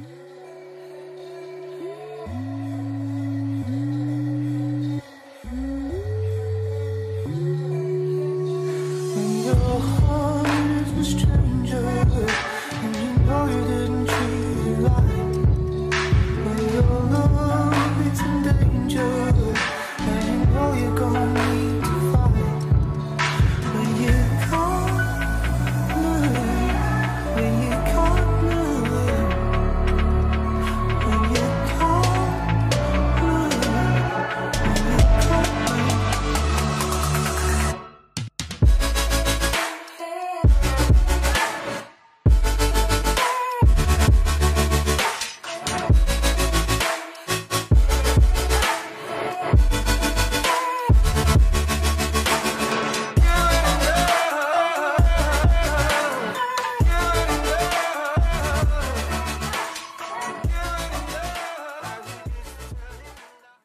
Mm-hmm.